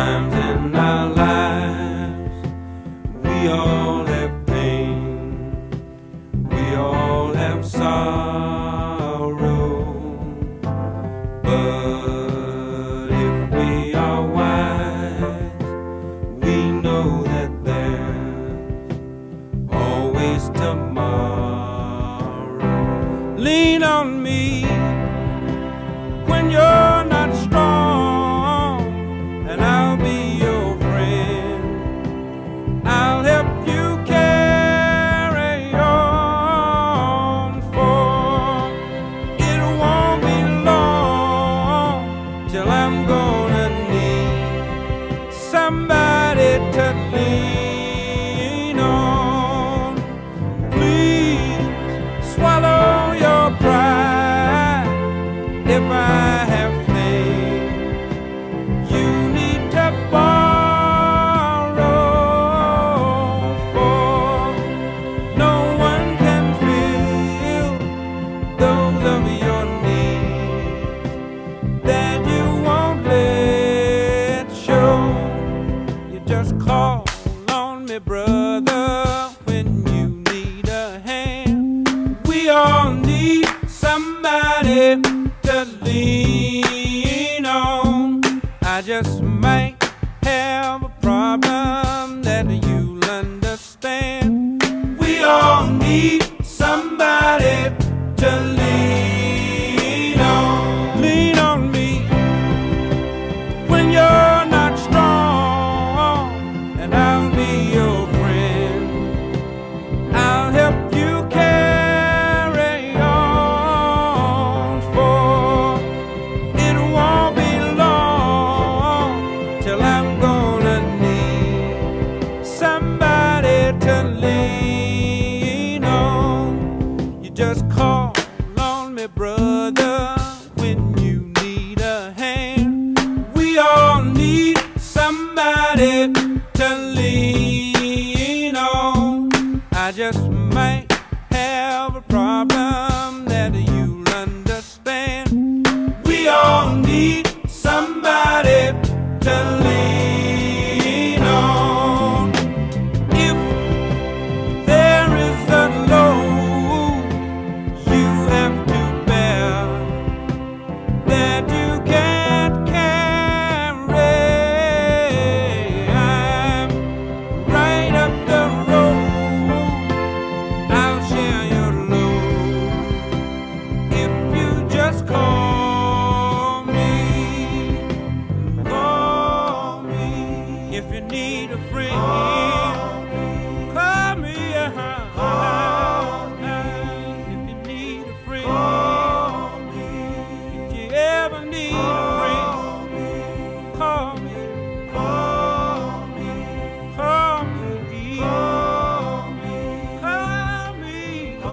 times in our lives we all have pain, we all have sorrow. But if we are wise, we know that there's always tomorrow. Lean on me. somebody touch to lean on. I just might have a problem that you'll understand. We all need somebody to lean better if you need a friend.